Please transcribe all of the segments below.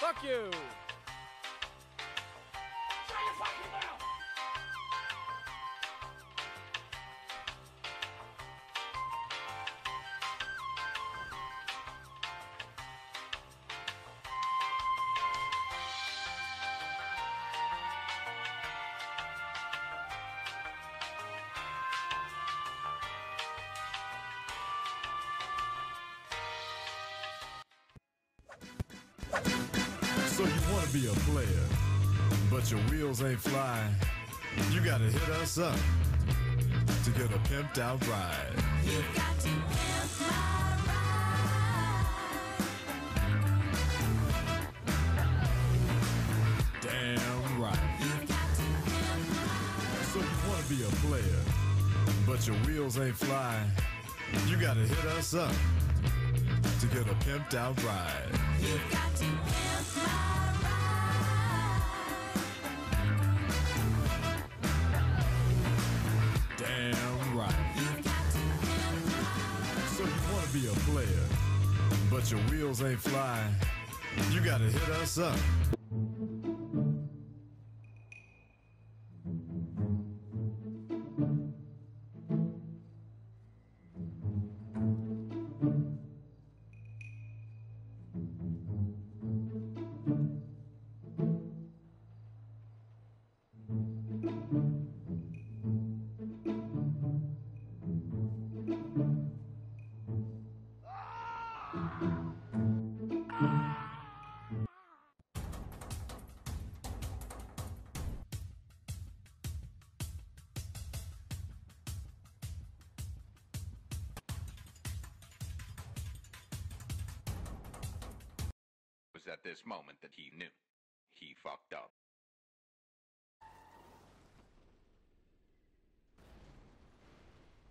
Fuck you. You be a player, but your wheels ain't flying. You gotta hit us up to get a pimped out ride. You've got to pimp my ride. Damn right. You've got to pimp my So you wanna be a player, but your wheels ain't flying. You gotta hit us up to get a pimped out ride. Your wheels ain't flying. You gotta hit us up. Was at this moment that he knew. He fucked up.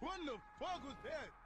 What the fuck was that?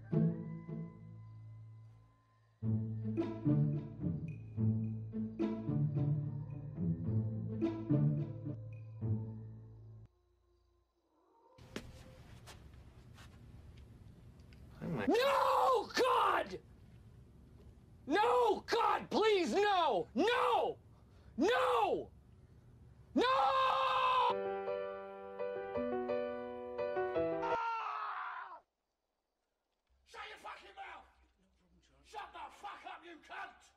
No, God! No, God, please, no! No! No! No! Ah! Shut your fucking mouth! Shut the fuck up, you cunt!